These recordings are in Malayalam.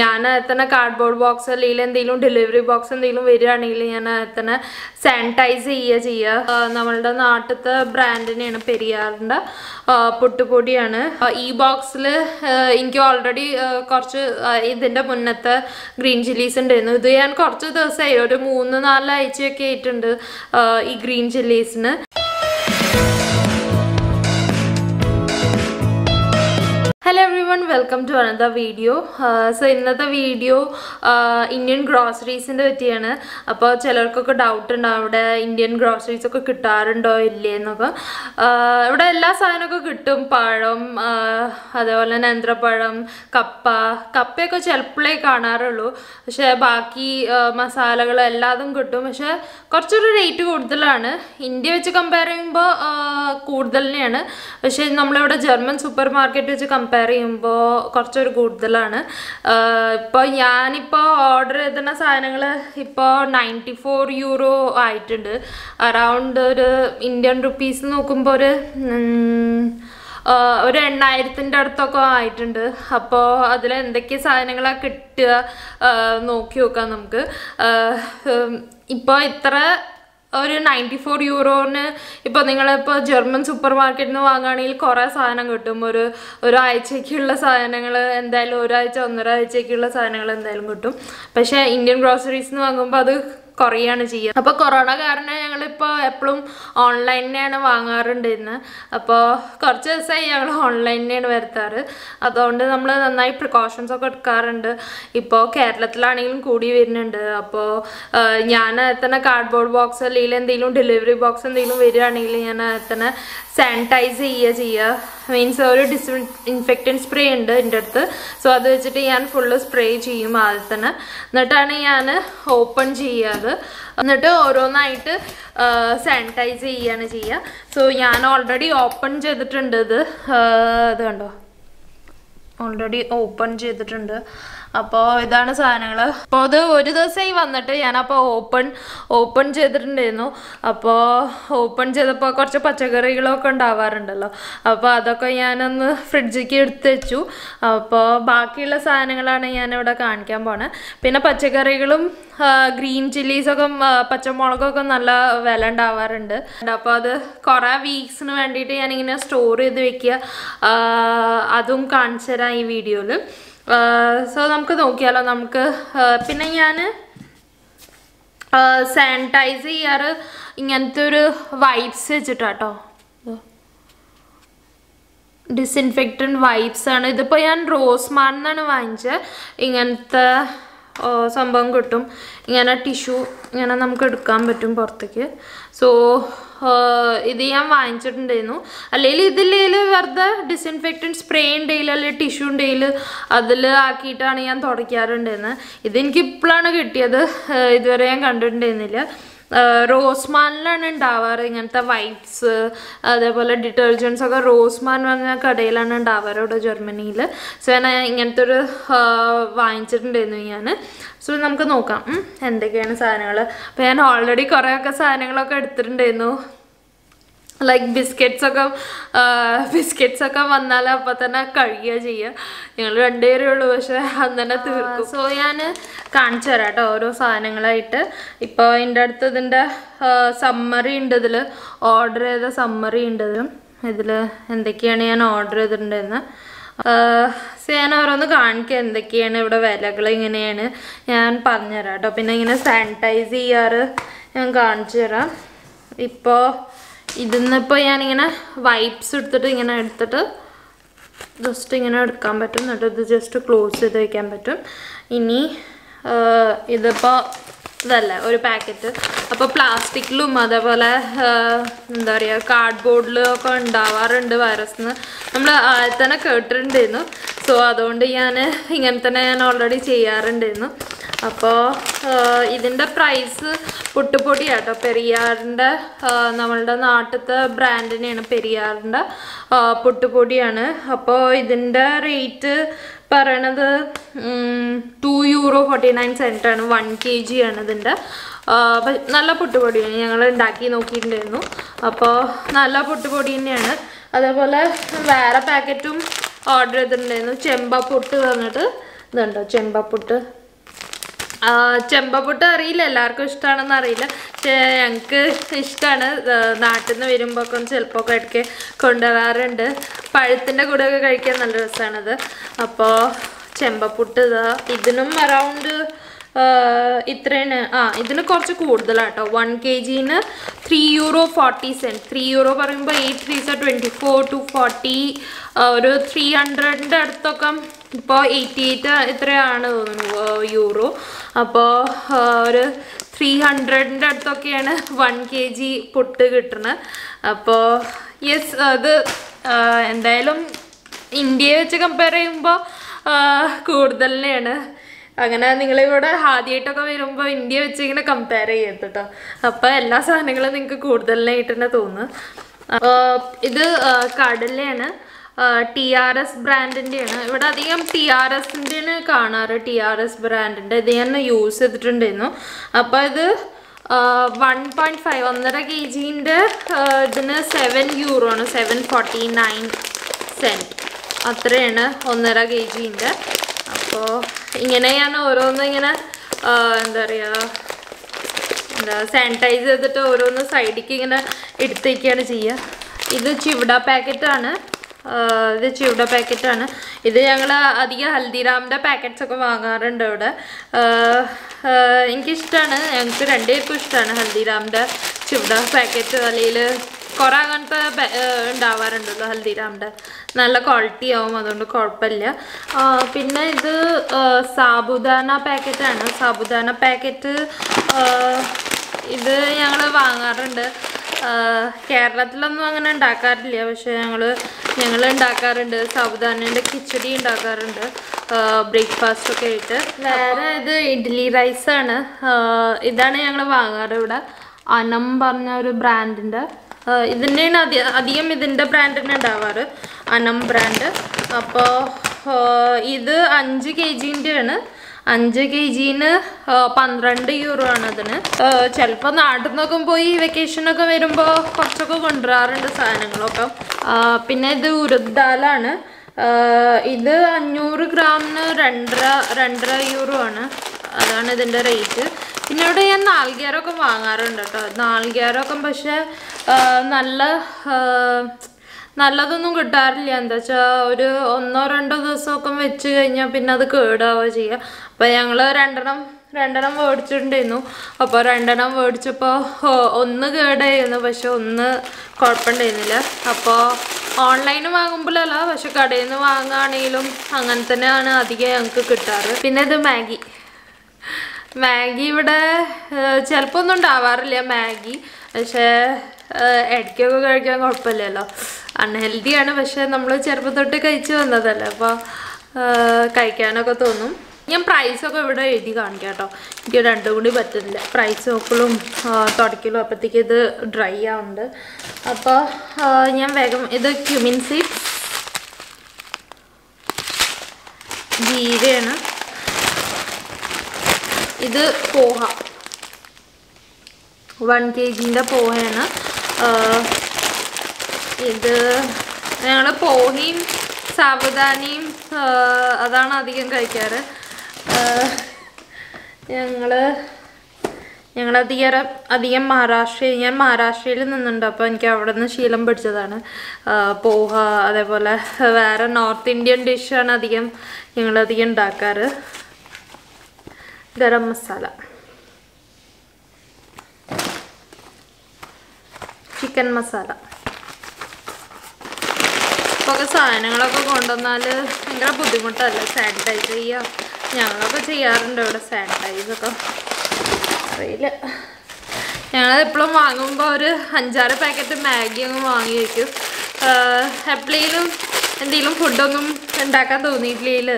ഞാൻ തന്നെ കാർഡ്ബോർഡ് ബോക്സ് അല്ലെങ്കിൽ എന്തെങ്കിലും ഡെലിവറി ബോക്സ് എന്തെങ്കിലും വരികയാണെങ്കിൽ ഞാൻ തന്നെ സാനിറ്റൈസ് ചെയ്യുക ചെയ്യുക. നമ്മളുടെ നാട്ടിലത്തെ ബ്രാൻഡിനെയാണ് പെരിയാറിന്റെ പൊട്ടുപൊടിയാണ്. ഈ ബോക്സിൽ എനിക്ക് ഓൾറെഡി കുറച്ച് ഇതിന്റെ മുന്നത്തെ ഗ്രീൻ ചില്ലീസ് ഉണ്ടായിരുന്നു. ഇത് ഞാൻ കുറച്ച് ദിവസമായി ഒരു മൂന്ന് നാല് ആഴ്ചയൊക്കെ ആയിട്ടുണ്ട് ഈ green ചില്ലീസിന് hello everyone welcome to another video so ഇന്നത്തെ വീഡിയോ ഇന്ത്യൻ ഗ്രോസറീസിന്റെ പറ്റിയാണ്. അപ്പോൾ ചിലർക്കൊക്കെ ഡൗട്ട് ഉണ്ടാവും അവിടെ ഇന്ത്യൻ ഗ്രോസറീസ് ഒക്കെ കിട്ടാറുണ്ടോ ഇല്ലേ എന്നൊക്കെ. ആഹ് ഇവിടെ എല്ലാ സാധനമൊക്കെ കിട്ടും. പഴം അതേപോലെ തന്നെ നേന്ത്രപ്പഴം കപ്പ കപ്പയൊക്കെ ചിലപ്പോഴേ കാണാറുള്ളൂ. പക്ഷേ ബാക്കി മസാലകൾ എല്ലാതും കിട്ടും. പക്ഷേ കുറച്ചൊരു റേറ്റ് കൂടുതലാണ്. ഇന്ത്യ വെച്ച് കമ്പയർ ചെയ്യുമ്പോൾ കൂടുതൽ തന്നെയാണ്. പക്ഷേ നമ്മളിവിടെ ജർമ്മൻ സൂപ്പർ മാർക്കറ്റ് വെച്ച് കമ്പയർ ചെയ്യുമ്പോൾ കുറച്ചൊരു കൂടുതലാണ്. ഇപ്പോൾ ഞാനിപ്പോൾ ഓർഡർ ചെയ്തിരുന്ന സാധനങ്ങൾ ഇപ്പോൾ നയന്റി ഫോർ യൂറോ ആയിട്ടുണ്ട്. അറൗണ്ട് ഒരു ഇന്ത്യൻ റുപ്പീസ് നോക്കുമ്പോൾ ഒരു ഒരു എണ്ണായിരത്തിന്റെ അടുത്തൊക്കെ ആയിട്ടുണ്ട്. അപ്പോൾ അതിൽ എന്തൊക്കെ സാധനങ്ങളാണ് കിട്ടുക നോക്കി നോക്കാം നമുക്ക്. ഇപ്പോൾ ഇത്ര ഒരു നയന്റി ഫോർ യൂറോന് ഇപ്പോൾ നിങ്ങളിപ്പോൾ ജർമ്മൻ സൂപ്പർ മാർക്കറ്റിൽ നിന്ന് വാങ്ങുകയാണെങ്കിൽ കുറേ സാധനം കിട്ടും. ഒരു ഒരാഴ്ചയ്ക്കുള്ള സാധനങ്ങൾ എന്തായാലും ഒരാഴ്ച ഒന്നര ആഴ്ചയ്ക്കുള്ള സാധനങ്ങൾ എന്തായാലും കിട്ടും. പക്ഷേ ഇന്ത്യൻ ഗ്രോസറീസ് എന്ന് വാങ്ങുമ്പോൾ അത് കുറയാണ് ചെയ്യുക. അപ്പോൾ കൊറോണ കാരണം ഞങ്ങളിപ്പോൾ എപ്പോഴും ഓൺലൈനിനെയാണ് വാങ്ങാറുണ്ടായിരുന്നത് അപ്പോൾ കുറച്ച് ദിവസമായി ഞങ്ങൾ ഓൺലൈനിനെയാണ് വരുത്താറ്. അതുകൊണ്ട് നമ്മൾ നന്നായി പ്രിക്കോഷൻസ് ഒക്കെ എടുക്കാറുണ്ട്. ഇപ്പോൾ കേരളത്തിലാണെങ്കിലും കൂടി വരുന്നുണ്ട്. അപ്പോൾ ഞാൻ തന്നെ കാർഡ്ബോർഡ് ബോക്സ് അല്ലെങ്കിൽ എന്തെങ്കിലും ഡെലിവറി ബോക്സ് എന്തെങ്കിലും വരികയാണെങ്കിൽ ഞാൻ തന്നെ സാനിറ്റൈസ് ചെയ്യുക ചെയ്യുക. മീൻസ് ഒരു ഡിസ് ഇൻഫെക്റ്റൻ സ്പ്രേ ഉണ്ട് എന്റെ അടുത്ത്. സോ അത് വെച്ചിട്ട് ഞാൻ ഫുള്ള് സ്പ്രേ ചെയ്യും ആദ്യം എന്നിട്ടാണ് ഞാൻ ഓപ്പൺ ചെയ്യാറ്. എന്നിട്ട് ഓരോന്നായിട്ട് സാനിറ്റൈസ് ചെയ്യാണ് ചെയ്യുക സോ ഞാൻ ഓൾറെഡി ഓപ്പൺ ചെയ്തിട്ടുണ്ട് ഇത്. ഇത് കണ്ടോ? ഓൾറെഡി ഓപ്പൺ ചെയ്തിട്ടുണ്ട്. അപ്പോൾ ഇതാണ് സാധനങ്ങൾ അപ്പോൾ അത് ഒരു ദിവസമായി വന്നിട്ട് ഞാനപ്പോൾ ഓപ്പൺ ഓപ്പൺ ചെയ്തിട്ടുണ്ടായിരുന്നു. അപ്പോൾ ഓപ്പൺ ചെയ്തപ്പോൾ കുറച്ച് പച്ചക്കറികളൊക്കെ ഉണ്ടാവാറുണ്ടല്ലോ. അപ്പോൾ അതൊക്കെ ഞാനൊന്ന് ഫ്രിഡ്ജിലേക്ക് എടുത്ത് വെച്ചു. അപ്പോൾ ബാക്കിയുള്ള സാധനങ്ങളാണ് ഞാനിവിടെ കാണിക്കാൻ പോണത് പിന്നെ പച്ചക്കറികളും ഗ്രീൻ ചില്ലീസൊക്കെ പച്ചമുളകൊക്കെ നല്ല വില ഉണ്ടാവാറുണ്ട്. അപ്പോൾ അത് കുറേ വീക്സിന് വേണ്ടിയിട്ട് ഞാനിങ്ങനെ സ്റ്റോർ ചെയ്ത് വെക്കുക. അതും കാണിച്ചു തരാം ഈ വീഡിയോയിൽ സോ നമുക്ക് നോക്കിയാലോ നമുക്ക് പിന്നെ ഞാൻ സാനിറ്റൈസ് ചെയ്യാറ് ഇങ്ങനത്തെ ഒരു വൈപ്സ് വെച്ചിട്ടാട്ടോ. ഡിസിൻഫെക്റ്റൻ വൈപ്സ് ആണ്. ഇതിപ്പോൾ ഞാൻ റോസ് മാർന്നാണ് വാങ്ങിച്ചത് ഇങ്ങനത്തെ സംഭവം കിട്ടും. ഇങ്ങനെ ടിഷ്യൂ ഇങ്ങനെ നമുക്ക് എടുക്കാൻ പറ്റും പുറത്തേക്ക്. സോ ഇത് ഞാൻ വാങ്ങിച്ചിട്ടുണ്ടായിരുന്നു. അല്ലെങ്കിൽ ഇതിലേൽ വെറുതെ ഡിസിൻഫെക്റ്റൻ സ്പ്രേ ഉണ്ടെങ്കിൽ അല്ലെങ്കിൽ ടിഷ്യൂ ഉണ്ടെങ്കിൽ അതിൽ ആക്കിയിട്ടാണ് ഞാൻ തുടയ്ക്കാറുണ്ടായിരുന്നത് ഇതെനിക്ക് ഇപ്പോഴാണ് കിട്ടിയത്. ഇതുവരെ ഞാൻ കണ്ടിട്ടുണ്ടായിരുന്നില്ല. റോസ്മാനിലാണ് ഉണ്ടാവാറ് ഇങ്ങനത്തെ വൈപ്സ് അതേപോലെ ഡിറ്റർജൻസ് ഒക്കെ റോസ്മാൻ പറഞ്ഞ കടയിലാണ് ഉണ്ടാവാറ് ഇവിടെ ജർമ്മനിയിൽ സോ ഞാൻ ഇങ്ങനത്തെ ഒരു വാങ്ങിച്ചിട്ടുണ്ടായിരുന്നു ഞാൻ. സോ നമുക്ക് നോക്കാം. എന്തൊക്കെയാണ് സാധനങ്ങൾ അപ്പോൾ ഞാൻ ഓൾറെഡി കുറേയൊക്കെ സാധനങ്ങളൊക്കെ എടുത്തിട്ടുണ്ടായിരുന്നു. ലൈക്ക് ബിസ്ക്കറ്റ്സൊക്കെ ബിസ്ക്കറ്റ്സൊക്കെ വന്നാൽ അപ്പം തന്നെ കഴിയുക ചെയ്യുക. ഞങ്ങൾ രണ്ടുപേരേ ഉള്ളൂ പക്ഷെ അന്ന് തന്നെ തീർക്കും. സോ ഞാൻ കാണിച്ചു തരാം കേട്ടോ ഓരോ സാധനങ്ങളായിട്ട്. ഇപ്പോൾ എന്റെ അടുത്ത് ഇതിന്റെ സമ്മറി ഉണ്ട് ഇതിൽ ഓർഡർ ചെയ്ത സമ്മറി ഉണ്ട് ഇതിലും ഇതിൽ എന്തൊക്കെയാണ് ഞാൻ ഓർഡർ ചെയ്തിട്ടുണ്ടെന്ന്. സോ ഞാൻ ഓരോന്ന് കാണിക്കുക എന്തൊക്കെയാണ് ഇവിടെ വിലകൾ ഇങ്ങനെയാണ് ഞാൻ പറഞ്ഞുതരാം കേട്ടോ പിന്നെ ഇങ്ങനെ സാനിറ്റൈസ് ചെയ്യാറ് ഞാൻ കാണിച്ചു തരാം. ഇപ്പോൾ ഇതിന്നിപ്പോൾ ഞാനിങ്ങനെ വൈപ്സ് എടുത്തിട്ട് ഇങ്ങനെ എടുത്തിട്ട് ജസ്റ്റ് ഇങ്ങനെ എടുക്കാൻ പറ്റും. എന്നിട്ട് ഇത് ജസ്റ്റ് ക്ലോസ് ചെയ്ത് വയ്ക്കാൻ പറ്റും. ഇനി ഇതിപ്പോൾ ഇതല്ല ഒരു പാക്കറ്റ് അപ്പോൾ പ്ലാസ്റ്റിക്കിലും അതേപോലെ എന്താ പറയുക കാർഡ്ബോർഡിലും ഒക്കെ ഉണ്ടാവാറുണ്ട് വൈറസ് നമ്മൾ ആദ്യം തന്നെ കേട്ടിട്ടുണ്ടായിരുന്നു. സോ അതുകൊണ്ട് ഞാൻ ഇങ്ങനെ തന്നെ ഞാൻ ഓൾറെഡി ചെയ്യാറുണ്ടായിരുന്നു. അപ്പോൾ ഇതിന്റെ പ്രൈസ് പുട്ടുപൊടി കേട്ടോ പെരിയാറിന്റെ നമ്മളുടെ നാട്ടിലത്തെ ബ്രാൻഡിനെയാണ് പെരിയാറിന്റെ പുട്ടുപൊടിയാണ്. അപ്പോൾ ഇതിന്റെ റേറ്റ് പറയണത് two euro forty nine cent ആണ്. വൺ കെ ജി ആണ് ഇതിന്റെ നല്ല പുട്ടുപൊടിയാണ്. ഞങ്ങൾ ഉണ്ടാക്കി നോക്കിയിട്ടുണ്ടായിരുന്നു. അപ്പോൾ നല്ല പുട്ടുപൊടി തന്നെയാണ്. അതേപോലെ വേറെ പാക്കറ്റും ഓർഡർ ചെയ്തിട്ടുണ്ടായിരുന്നു. ചെമ്പ പുട്ട് പറഞ്ഞിട്ട്. ഇതുണ്ടോ? ചെമ്പപ്പുട്ട് ആ, ചെമ്പപ്പുട്ട് അറിയില്ല എല്ലാവർക്കും ഇഷ്ടമാണെന്ന് അറിയില്ല. പക്ഷേ ഞങ്ങൾക്ക് ഇഷ്ടമാണ് നാട്ടിൽ നിന്ന് വരുമ്പോൾ ഒക്കെ ചിലപ്പോൾ ഒക്കെ ഇടയ്ക്ക് കൊണ്ടുവരാറുണ്ട്. പഴത്തിന്റെ കൂടെ ഒക്കെ കഴിക്കാൻ നല്ല രസമാണത് അപ്പോൾ ചെമ്പപ്പുട്ട് ഇതാ ഇതിനും അറൗണ്ട് ഇത്രയാണ് ആ ഇതിന് കുറച്ച് കൂടുതലാട്ടോ. One K ജിന് three euro forty cent three euro പറയുമ്പോൾ എയ്റ്റ് ത്രീ സ ട്വന്റി ഫോർ ടു ഫോർട്ടി ഒരു ത്രീ ഹൺഡ്രഡിന്റെ അടുത്തൊക്കെ ഇപ്പോൾ എയ്റ്റി എയ്റ്റ് ഇത്രയാണ് തോന്നുന്നു യൂറോ അപ്പോൾ ഒരു ത്രീ ഹൺഡ്രഡിന്റെ അടുത്തൊക്കെയാണ് വൺ കെ ജി പൊട്ട് കിട്ടുന്നത് അപ്പോൾ യെസ് അത് എന്തായാലും ഇന്ത്യയെ വെച്ച് കമ്പയർ ചെയ്യുമ്പോൾ തന്നെയാണ് അങ്ങനെ നിങ്ങളിവിടെ ആദ്യമായിട്ടൊക്കെ വരുമ്പോൾ ഇന്ത്യ വെച്ച് ഇങ്ങനെ കമ്പയർ ചെയ്യരുത് കേട്ടോ അപ്പോൾ എല്ലാ സാധനങ്ങളും നിങ്ങൾക്ക് കൂടുതലായിട്ട് തന്നെ. തോന്നുന്നു ഇത് കടലയാണ്. ടി ആർ എസ് ബ്രാൻഡിന്റെയാണ് ഇവിടെ അധികം ടി ആർ എസിന്റെയാണ് കാണാറ് ടി ആർ എസ് ബ്രാൻഡിന്റെ ഇത് ഞാൻ യൂസ് ചെയ്തിട്ടുണ്ടായിരുന്നു. അപ്പോൾ ഇത് വൺ പോയിന്റ് ഫൈവ് ഒന്നര കെ ജീന്റെ ഇതിന് സെവൻ യൂറോ ആണ്. സെവൻ ഫോർട്ടി നയൻ സെന്റ് അത്രയാണ് ഒന്നര കെ ജീന്റെ അപ്പോൾ ഇങ്ങനെ ഞാൻ ഓരോന്ന് ഇങ്ങനെ എന്താ പറയുക എന്താ സാനിറ്റൈസ് ചെയ്തിട്ട് ഓരോന്ന് സൈഡിക്ക് ഇങ്ങനെ എടുത്തേക്കാണ് ചെയ്യുക. ഇത് ചിവിട പാക്കറ്റാണ് ഇത് ചിവിട പാക്കറ്റാണ് ഇത് ഞങ്ങൾ അധികം ഹൽദിറാമിന്റെ പാക്കറ്റ്സ് ഒക്കെ വാങ്ങാറുണ്ട് ഇവിടെ. എനിക്കിഷ്ടമാണ് ഞങ്ങൾക്ക് രണ്ടുപേർക്കും ഇഷ്ടമാണ് ഹൽദിറാമിന്റെ ചിവിട പാക്കറ്റ് അല്ലെങ്കിൽ കുറേ അങ്ങനത്തെ ഉണ്ടാവാറുണ്ടല്ലോ ഹൽദിറാമിന്റെ നല്ല ക്വാളിറ്റി ആവും അതുകൊണ്ട് കുഴപ്പമില്ല. പിന്നെ ഇത് സാബുദാന പാക്കറ്റാണ് സാബുദാന പാക്കറ്റ് ഇത് ഞങ്ങൾ വാങ്ങാറുണ്ട്. കേരളത്തിലൊന്നും അങ്ങനെ ഉണ്ടാക്കാറില്ല. പക്ഷേ ഞങ്ങൾ ഞങ്ങൾ ഉണ്ടാക്കാറുണ്ട്. സാബുദാനേന്റെ കിച്ചടി ഉണ്ടാക്കാറുണ്ട്. ബ്രേക്ക്ഫാസ്റ്റ് ഒക്കെ ആയിട്ട്. വേറെ ഇത് ഇഡ്ഡലി റൈസാണ് ഇതാണ് ഞങ്ങൾ വാങ്ങാറ് ഇവിടെ. അനം പറഞ്ഞ ഒരു ബ്രാൻഡിന്റെ ഇതിന്റെയാണ് അധി അധികം ഇതിന്റെ ബ്രാൻഡ് തന്നെ ഉണ്ടാവാറ്. അനം ബ്രാൻഡ് അപ്പോൾ ഇത് അഞ്ച് കെ ആണ് അഞ്ച് കെ ജിന് പന്ത്രണ്ട് യൂറോ ആണ് അതിന്. ചിലപ്പോൾ നാട്ടിൽ നിന്നൊക്കെ പോയി വെക്കേഷനൊക്കെ വരുമ്പോൾ കുറച്ചൊക്കെ കൊണ്ടുവരാറുണ്ട് സാധനങ്ങളൊക്കെ. പിന്നെ ഇത് ഉരുദാലാണ് ഇത് അഞ്ഞൂറ് ഗ്രാമിന് രണ്ടര രണ്ടര യൂറോ ആണ്. അതാണ് ഇതിന്റെ റേറ്റ് പിന്നെ ഇവിടെ ഞാൻ നാളികേരമൊക്കെ വാങ്ങാറുണ്ട് കേട്ടോ. നാളികേരമൊക്കെ പക്ഷെ നല്ല നല്ലതൊന്നും കിട്ടാറില്ല. എന്താ വെച്ചാൽ ഒരു ഒന്നോ രണ്ടോ ദിവസമൊക്കെ വെച്ച് കഴിഞ്ഞാൽ പിന്നെ അത് കേടാവുക ചെയ്യുക അപ്പോൾ ഞങ്ങൾ രണ്ടെണ്ണം രണ്ടെണ്ണം മേടിച്ചിട്ടുണ്ടായിരുന്നു. അപ്പോൾ രണ്ടെണ്ണം മേടിച്ചപ്പോൾ ഒന്ന് കേടായിരുന്നു. പക്ഷെ ഒന്ന് കുഴപ്പമുണ്ടായിരുന്നില്ല. അപ്പോൾ ഓൺലൈന് വാങ്ങുമ്പോഴല്ല പക്ഷെ കടയിൽ നിന്ന് വാങ്ങുകയാണെങ്കിലും അങ്ങനെ തന്നെയാണ് അധികം ഞങ്ങൾക്ക് കിട്ടാറ്. പിന്നെ ഇത് മാഗി. മാഗി ഇവിടെ ചിലപ്പോൾ ഒന്നും ഉണ്ടാവാറില്ല മാഗി. പക്ഷേ ഇടയ്ക്കൊക്കെ കഴിക്കാൻ കുഴപ്പമില്ലല്ലോ. അൺഹെൽത്തിയാണ് പക്ഷേ നമ്മൾ ചെറുപ്പം തൊട്ട് കഴിച്ചു വന്നതല്ലേ. അപ്പോൾ കഴിക്കാനൊക്കെ തോന്നും. ഞാൻ പ്രൈസൊക്കെ ഇവിടെ എഴുതി കാണിക്കാം കേട്ടോ. എനിക്ക് രണ്ടും കൂടി പറ്റുന്നില്ല. പ്രൈസ് നോക്കലും തുടക്കലും അപ്പോഴത്തേക്ക് ഇത് ഡ്രൈ ആവുന്നുണ്ട്. അപ്പോൾ ഞാൻ വേഗം ഇത് ക്യുമിൻ സീഡ് ജീരയാണ്. ഇത് പോഹ. വൺ കെ ജിന്റെ പോഹയാണ്. ഇത് ഞങ്ങൾ പോഹയും സാബുദാനയും അതാണ് അധികം കഴിക്കാറ്. ഞങ്ങൾ ഞങ്ങൾ അധികം അധികം മഹാരാഷ്ട്രയിൽ ഞാൻ മഹാരാഷ്ട്രയിൽ നിന്നുണ്ട് അപ്പോൾ എനിക്ക് അവിടെ നിന്ന് ശീലം പിടിച്ചതാണ്. പോഹ അതേപോലെ വേറെ നോർത്ത് ഇന്ത്യൻ ഡിഷാണ് അധികം ഞങ്ങളധികം ഉണ്ടാക്കാറ്. ഗരം മസാല. ചിക്കൻ മസാല. ഇപ്പോൾ സാധനങ്ങളൊക്കെ കൊണ്ടുവന്നാൽ ഭയങ്കര ബുദ്ധിമുട്ടല്ലേ? സാനിറ്റൈസ് ചെയ്യുക ഞങ്ങളൊക്കെ ചെയ്യാറുണ്ട് ഇവിടെ സാനിറ്റൈസൊക്കെ അറിയില്ല. ഞങ്ങളെപ്പോഴും വാങ്ങുമ്പോൾ ഒരു അഞ്ചാറ് പാക്കറ്റ് മാഗി അങ്ങ് വാങ്ങി വയ്ക്കും എപ്പോഴേലും എന്തെങ്കിലും ഫുഡൊന്നും ഉണ്ടാക്കാൻ തോന്നിയിട്ടില്ലെങ്കിൽ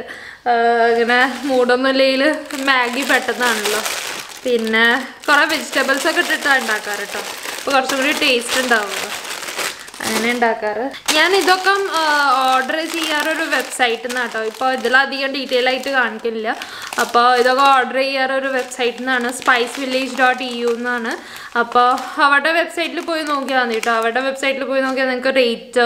ഇങ്ങനെ മൂടൊന്നും ഇല്ലെങ്കിൽ മാഗി പെട്ടെന്നാണല്ലോ. പിന്നെ കുറേ വെജിറ്റബിൾസൊക്കെ ഇട്ടിട്ടാണ് ഉണ്ടാക്കാറ് കേട്ടോ അപ്പോൾ കുറച്ചും കൂടി ടേസ്റ്റ് ഉണ്ടാവുമല്ലോ അങ്ങനെ ഉണ്ടാക്കാറ്. ഞാൻ ഇതൊക്കെ ഓർഡർ ചെയ്യാറൊരു വെബ്സൈറ്റിൽ നിന്നാണ് കേട്ടോ ഇപ്പോൾ ഇതിലധികം ഡീറ്റെയിൽ ആയിട്ട് കാണിക്കില്ല അപ്പോൾ ഇതൊക്കെ ഓർഡർ ചെയ്യാറൊരു വെബ്സൈറ്റിൽ നിന്നാണ് spice village dot E U എന്നാണ് അപ്പോൾ അവരുടെ വെബ്സൈറ്റിൽ പോയി നോക്കിയാൽ മതി കേട്ടോ അവരുടെ വെബ്സൈറ്റിൽ പോയി നോക്കിയാൽ നിങ്ങൾക്ക് റേറ്റ്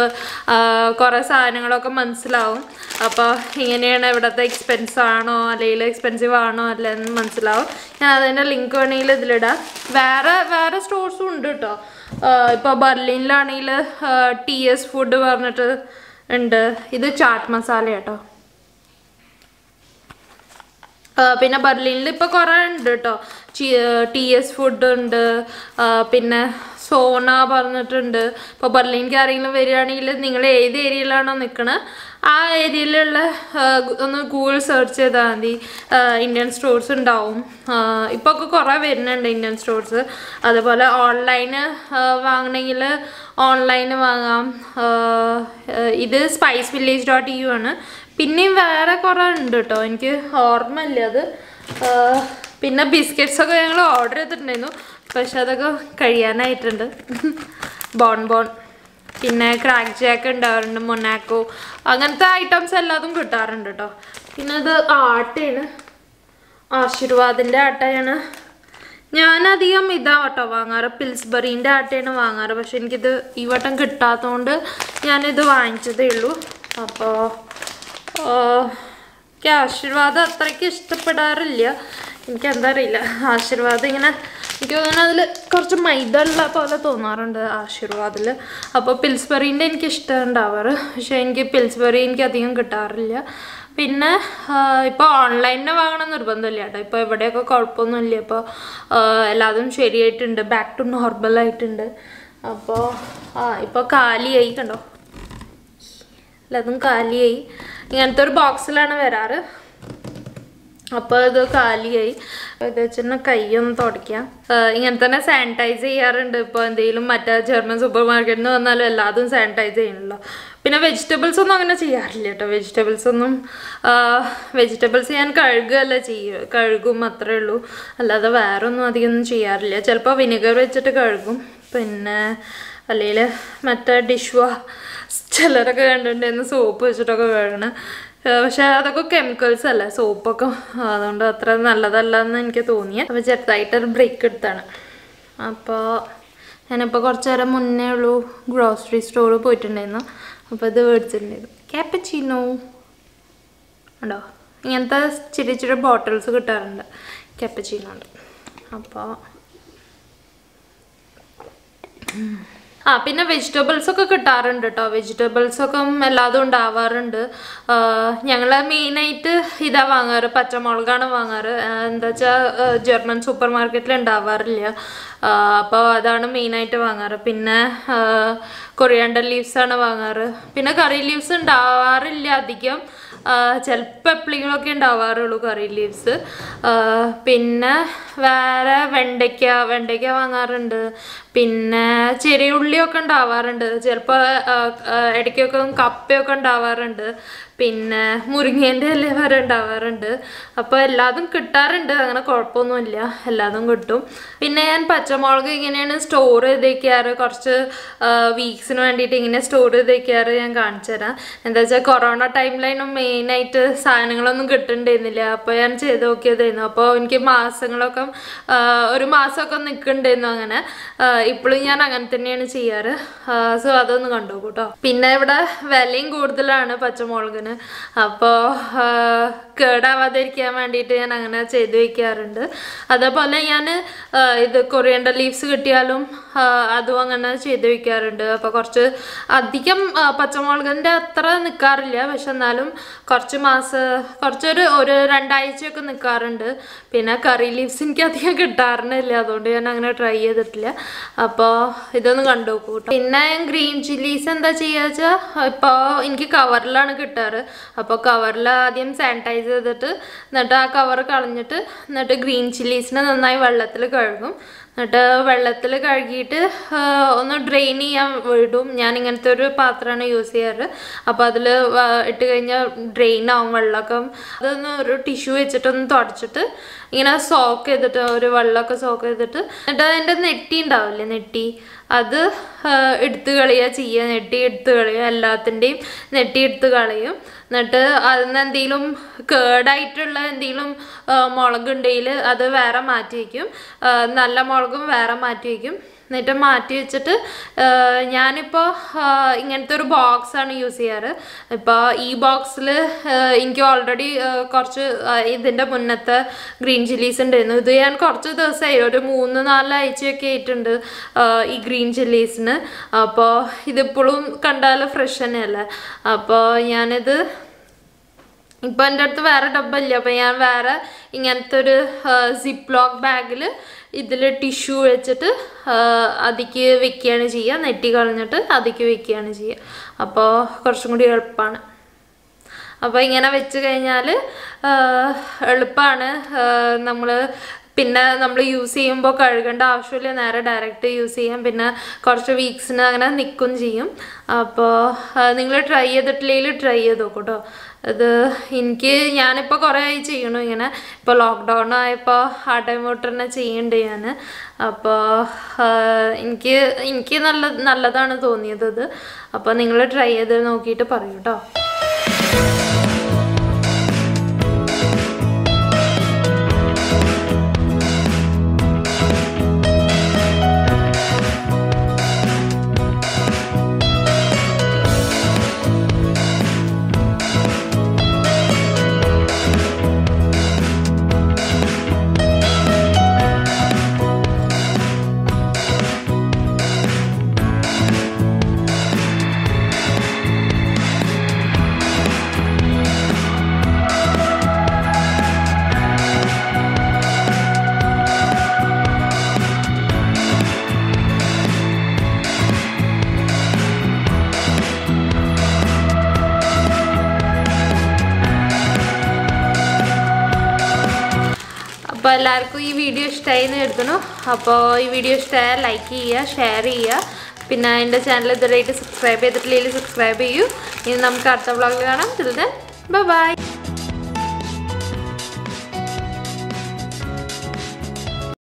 കുറേ സാധനങ്ങളൊക്കെ മനസ്സിലാവും. അപ്പോൾ ഇങ്ങനെയാണ് ഇവിടുത്തെ എക്സ്പെൻസ് ആണോ അല്ലെങ്കിൽ എക്സ്പെൻസീവ് ആണോ അല്ലെന്ന് മനസ്സിലാവും. ഞാൻ അതിന്റെ ലിങ്ക് വേണമെങ്കിൽ ഇതിലിടാം. വേറെ വേറെ സ്റ്റോഴ്സും ഉണ്ട് കേട്ടോ ഇപ്പോൾ ബർലിനിലാണെങ്കിൽ ടി എസ് ഫുഡ് പറഞ്ഞിട്ട് ഉണ്ട്. ഇത് ചാറ്റ് മസാല കേട്ടോ. പിന്നെ ബർലിനിൽ ഇപ്പോൾ കുറേ ഉണ്ട് കേട്ടോ ടി എസ് ഫുഡ് ഉണ്ട്. പിന്നെ സോന പറഞ്ഞിട്ടുണ്ട്. ഇപ്പോൾ ബർലിനിക്ക് ആരെങ്കിലും വരികയാണെങ്കിൽ നിങ്ങൾ ഏത് ഏരിയയിലാണോ നിൽക്കണത് ആ ഏരിയയിലുള്ള ഒന്ന് ഗൂഗിൾ സെർച്ച് ചെയ്താൽ മതി. ഇന്ത്യൻ സ്റ്റോഴ്സ് ഉണ്ടാവും. ഇപ്പോൾ ഒക്കെ കുറേ വരുന്നുണ്ട് ഇന്ത്യൻ സ്റ്റോഴ്സ് അതുപോലെ ഓൺലൈന് വാങ്ങണമെങ്കിൽ ഓൺലൈന് വാങ്ങാം. ഇത് സ്പൈസ് വില്ലേജ് ഡോട്ട് യു ആണ്. പിന്നെയും വേറെ കുറേ ഉണ്ട് കേട്ടോ എനിക്ക് ഓർമ്മയില്ല അത്. പിന്നെ ബിസ്ക്കറ്റ്സൊക്കെ ഞങ്ങൾ ഓർഡർ ചെയ്തിട്ടുണ്ടായിരുന്നു. പക്ഷെ അതൊക്കെ കഴിയാനായിട്ടുണ്ട്. Bon bon. പിന്നെ ക്രാക്ക് ജാക്ക് ഉണ്ടാവാറുണ്ട് മൊനാക്കോ അങ്ങനത്തെ ഐറ്റംസ് എല്ലാതും കിട്ടാറുണ്ട് കേട്ടോ പിന്നെ അത് ആട്ടയാണ്. ആശീർവാദിന്റെ ആട്ടയാണ്. ഞാനധികം ഇതാ കേട്ടോ വാങ്ങാറ്. പിൽസ്ബറീന്റെ ആട്ടയാണ് വാങ്ങാറ്. പക്ഷെ എനിക്കിത് ഈ വട്ടം കിട്ടാത്തതുകൊണ്ട് ഞാനിത് വാങ്ങിച്ചതേ ഉള്ളൂ. അപ്പോൾ എനിക്ക് ആശീർവാദം അത്രയ്ക്ക് ഇഷ്ടപ്പെടാറില്ല. എനിക്കെന്താ അറിയില്ല. ആശീർവാദം ഇങ്ങനെ എനിക്ക് തോന്നുന്നു അതിൽ കുറച്ച് മൈദ ഉള്ള പോലെ തോന്നാറുണ്ട് ആശീർവാദിൽ അപ്പോൾ പിൽസ്ബെറീന്റെ എനിക്ക് ഇഷ്ടം ഉണ്ടാവാറ് പക്ഷേ എനിക്ക് പിൽസ്ബെറി എനിക്ക് അധികം കിട്ടാറില്ല. പിന്നെ ഇപ്പോൾ ഓൺലൈനിൽ വാങ്ങണം നിർബന്ധമില്ല കേട്ടോ. ഇപ്പോൾ എവിടെയൊക്കെ കുഴപ്പമൊന്നുമില്ല. ഇപ്പോൾ എല്ലാതും ശരിയായിട്ടുണ്ട്. ബാക്ക് ടു നോർമൽ ആയിട്ടുണ്ട്. അപ്പോൾ ആ ഇപ്പോൾ കാലിയായി കണ്ടോ? എല്ലാതും കാലിയായി. ഇങ്ങനത്തെ ഒരു ബോക്സിലാണ് വരാറ്. അപ്പോൾ ഇത് കാലിയായി. ഇത് വെച്ചിട്ട് കൈയൊന്ന് തുടയ്ക്കാം. ഇങ്ങനെ തന്നെ സാനിറ്റൈസ് ചെയ്യാറുണ്ട്. ഇപ്പോൾ എന്തെങ്കിലും മറ്റേ ജർമ്മൻ സൂപ്പർ മാർക്കറ്റിൽ നിന്ന് വന്നാലും എല്ലാതും സാനിറ്റൈസ് ചെയ്യണല്ലോ പിന്നെ വെജിറ്റബിൾസ് ഒന്നും അങ്ങനെ ചെയ്യാറില്ല കേട്ടോ വെജിറ്റബിൾസ് ഒന്നും വെജിറ്റബിൾസ് ഞാൻ കഴുകുകയല്ല ചെയ്യുക കഴുകും അത്രേ ഉള്ളൂ. അല്ലാതെ വേറെ ഒന്നും ചെയ്യാറില്ല. ചിലപ്പോൾ വിനെഗർ വെച്ചിട്ട് കഴുകും. പിന്നെ അല്ലെങ്കിൽ മറ്റേ ഡിഷ് വാ ചിലരൊക്കെ കണ്ടിട്ടുണ്ടായിരുന്നു സോപ്പ് വെച്ചിട്ടൊക്കെ കഴുകണം. പക്ഷെ അതൊക്കെ കെമിക്കൽസ് അല്ലേ? സോപ്പൊക്കെ. അതുകൊണ്ട് അത്ര നല്ലതല്ല എന്ന് എനിക്ക് തോന്നിയ. അപ്പോൾ ചെറുതായിട്ടൊരു ബ്രേക്ക് എടുത്താണ്. അപ്പോൾ ഞാനിപ്പോൾ കുറച്ച് നേരം മുന്നേ ഉള്ളൂ ഗ്രോസറി സ്റ്റോറിൽ പോയിട്ടുണ്ടായിരുന്നു. അപ്പോൾ ഇത് മേടിച്ചിട്ടുണ്ടായിരുന്നു. ക്യാപ്പച്ചീനോ ഉണ്ടോ? ഇങ്ങനത്തെ ചെറിയ ചെറിയ ബോട്ടിൽസ് കിട്ടാറുണ്ട്. ക്യാപ്പച്ചീനോ ഉണ്ട്. അപ്പോൾ ആ പിന്നെ വെജിറ്റബിൾസ് ഒക്കെ കിട്ടാറുണ്ട് കേട്ടോ വെജിറ്റബിൾസ് ഒക്കെ എല്ലാതും ഉണ്ടാവാറുണ്ട്. ഞങ്ങൾ മെയിനായിട്ട് ഇതാ വാങ്ങാറ് പച്ചമുളകാണ് വാങ്ങാറ്. എന്താ വെച്ചാൽ ജർമ്മൻ സൂപ്പർ മാർക്കറ്റിൽ ഉണ്ടാവാറില്ല. അപ്പോൾ അതാണ് മെയിനായിട്ട് വാങ്ങാറ്. പിന്നെ കൊറിയാണ്ടർ ലീവ്സാണ് വാങ്ങാറ്. പിന്നെ കറി ലീവ്സ് ഉണ്ടാവാറില്ല അധികം. ചിലപ്പോൾ എപ്പോഴെങ്കിലുമൊക്കെ ഉണ്ടാവാറുള്ളൂ കറി ലീവ്സ് പിന്നെ വേറെ വെണ്ടയ്ക്ക വെണ്ടയ്ക്ക വാങ്ങാറുണ്ട്. പിന്നെ ചെറിയ ഉള്ളിയൊക്കെ ഉണ്ടാവാറുണ്ട് ചിലപ്പോൾ ഇടയ്ക്കൊക്കെ കപ്പയൊക്കെ ഉണ്ടാവാറുണ്ട്. പിന്നെ മുരിങ്ങേന്റെ ഇല വരെ ഉണ്ടാവാറുണ്ട്. അപ്പോൾ എല്ലാതും കിട്ടാറുണ്ട്. അങ്ങനെ കുഴപ്പമൊന്നുമില്ല. എല്ലാതും കിട്ടും. പിന്നെ ഞാൻ പച്ചമുളക് ഇങ്ങനെയാണ് സ്റ്റോർ ചെയ്ത് വയ്ക്കാറ് കുറച്ച് വീക്സിന് വേണ്ടിയിട്ട് ഇങ്ങനെ സ്റ്റോർ ചെയ്ത് വയ്ക്കാറ് ഞാൻ കാണിച്ചു തരാം. എന്താ വെച്ചാൽ കൊറോണ ടൈമിലായിരുന്നു മെയിനായിട്ട് സാധനങ്ങളൊന്നും കിട്ടുന്നുണ്ടായിരുന്നില്ല അപ്പോൾ ഞാൻ ചെയ്ത് നോക്കിയതായിരുന്നു. അപ്പോൾ എനിക്ക് മാസങ്ങളൊക്കെ ഒരു മാസമൊക്കെ നിൽക്കുന്നുണ്ടായിരുന്നു അങ്ങനെ. ഇപ്പോഴും ഞാൻ അങ്ങനെ തന്നെയാണ് ചെയ്യാറ്. സോ അതൊന്ന് കണ്ടു കേട്ടോ പിന്നെ ഇവിടെ വിലയും കൂടുതലാണ് പച്ചമുളകിന്. അപ്പോൾ കേടാവാതിരിക്കാൻ വേണ്ടിയിട്ട് ഞാൻ അങ്ങനെ ചെയ്ത് വയ്ക്കാറുണ്ട് അതേപോലെ ഞാൻ ഇത് കൊറിയണ്ടർ ലീവ്സ് കിട്ടിയാലും അതും അങ്ങനെ ചെയ്ത് വെക്കാറുണ്ട്. അപ്പോൾ കുറച്ച് അധികം പച്ചമുളകിന്റെ അത്ര നിൽക്കാറില്ല പക്ഷെ എന്നാലും കുറച്ച് മാസം കുറച്ചൊരു ഒരു രണ്ടാഴ്ചയൊക്കെ നിൽക്കാറുണ്ട് പിന്നെ കറി ലീവ്സ് എനിക്ക് അധികം കിട്ടാറുന്നില്ല. അതുകൊണ്ട് ഞാൻ അങ്ങനെ ട്രൈ ചെയ്തിട്ടില്ല. അപ്പോൾ ഇതൊന്ന് കണ്ടു നോക്കൂ കേട്ടോ. പിന്നെ ഗ്രീൻ ചില്ലീസ് എന്താ ചെയ്യുക വെച്ചാൽ ഇപ്പോൾ എനിക്ക് കവറിലാണ് കിട്ടാറ്. അപ്പോൾ കവറിൽ ആദ്യം സാനിറ്റൈസ് ചെയ്തിട്ട് എന്നിട്ട് ആ കവർ കളഞ്ഞിട്ട് എന്നിട്ട് ഗ്രീൻ ചില്ലീസിനെ നന്നായി വെള്ളത്തിൽ കഴുകും. എന്നിട്ട് വെള്ളത്തിൽ കഴുകിയിട്ട് ഒന്ന് ഡ്രെയിൻ ചെയ്യാൻ വിടും. ഞാൻ ഇങ്ങനത്തെ ഒരു പാത്രമാണ് യൂസ് ചെയ്യാറ്. അപ്പോൾ അതിൽ ഇട്ട് കഴിഞ്ഞാൽ ഡ്രെയിൻ ആവും വെള്ളമൊക്കെ. അതൊന്ന് ഒരു ടിഷ്യൂ വെച്ചിട്ടൊന്ന് തുടച്ചിട്ട് ഇങ്ങനെ സോക്ക് ചെയ്തിട്ട് ഒരു വെള്ളമൊക്കെ സോക്ക് ചെയ്തിട്ട്. എന്നിട്ട് അതിന്റെ നെറ്റി ഉണ്ടാവില്ലേ നെറ്റി? അത് എടുത്തു കളയുക ചെയ്യുക നെട്ടി എടുത്തു കളയുക എല്ലാത്തിന്റെയും നെട്ടി എടുത്ത് കളയും. എന്നിട്ട് അതിന് എന്തെങ്കിലും കേടായിട്ടുള്ള എന്തെങ്കിലും മുളകുണ്ടെങ്കിൽ അത് വേറെ മാറ്റി വയ്ക്കും. നല്ല മുളകും വേറെ മാറ്റി വയ്ക്കും. എന്നിട്ട് മാറ്റി വെച്ചിട്ട് ഞാനിപ്പോൾ ഇങ്ങനത്തെ ഒരു ബോക്സാണ് യൂസ് ചെയ്യാറ്. ഇപ്പോൾ ഈ ബോക്സിൽ എനിക്ക് ഓൾറെഡി കുറച്ച് ഇതിന്റെ മുന്നത്തെ ഗ്രീൻ ചില്ലീസ് ഉണ്ടായിരുന്നു. ഇത് ഞാൻ കുറച്ച് ദിവസമായി ഒരു മൂന്ന് നാല് ആഴ്ചയൊക്കെ ആയിട്ടുണ്ട് ഈ ഗ്രീൻ ചില്ലീസിന് അപ്പോൾ ഇതിപ്പോഴും കണ്ടാൽ ഫ്രഷ് തന്നെയല്ലേ? അപ്പോൾ ഞാനിത് ഇപ്പം എന്റെ അടുത്ത് വേറെ ഡബ്ബല്ല അപ്പോൾ ഞാൻ വേറെ ഇങ്ങനത്തെ ഒരു സിപ്പ് ലോക്ക് ബാഗിൽ ഇതിൽ ടിഷ്യൂ വെച്ചിട്ട് അതിക്ക് വെക്കുകയാണ് ചെയ്യുക. നെറ്റി കളഞ്ഞിട്ട് അതിക്ക് വെക്കുകയാണ് ചെയ്യുക. അപ്പോൾ കുറച്ചും കൂടി എളുപ്പമാണ് അപ്പോൾ ഇങ്ങനെ വെച്ച് കഴിഞ്ഞാൽ എളുപ്പമാണ് നമ്മൾ പിന്നെ നമ്മൾ യൂസ് ചെയ്യുമ്പോൾ കഴുകേണ്ട ആവശ്യമില്ല. നേരെ ഡയറക്റ്റ് യൂസ് ചെയ്യാം. പിന്നെ കുറച്ച് വീക്സിന് അങ്ങനെ നിൽക്കും ചെയ്യും. അപ്പോൾ നിങ്ങൾ ട്രൈ ചെയ്തിട്ടില്ലെങ്കിൽ ട്രൈ ചെയ്ത് നോക്കൂ അത് എനിക്ക് ഞാനിപ്പോൾ കുറേ ആയി ചെയ്യണു ഇങ്ങനെ. ഇപ്പോൾ ലോക്ക്ഡൗൺ ആയപ്പോൾ ആ ടൈം തൊട്ട് തന്നെ ചെയ്യണ്ട് ഞാൻ അപ്പോൾ എനിക്ക് എനിക്ക് നല്ല നല്ലതാണ് തോന്നിയത് അത്. അപ്പോൾ നിങ്ങൾ ട്രൈ ചെയ്ത് നോക്കിയിട്ട് പറയൂ കേട്ടോ എല്ലാവർക്കും ഈ വീഡിയോ ഇഷ്ടമായി എന്ന് കരുതുന്നു. അപ്പോൾ ഈ വീഡിയോ ഇഷ്ടമായാൽ ലൈക്ക് ചെയ്യുക ഷെയർ ചെയ്യുക. പിന്നെ എന്റെ ചാനൽ ഇതുവരെയായിട്ട് സബ്സ്ക്രൈബ് ചെയ്തിട്ടില്ലെങ്കിൽ സബ്സ്ക്രൈബ് ചെയ്യൂ. ഇനി നമുക്ക് അടുത്ത വ്ളോഗിൽ കാണാം. Bye bye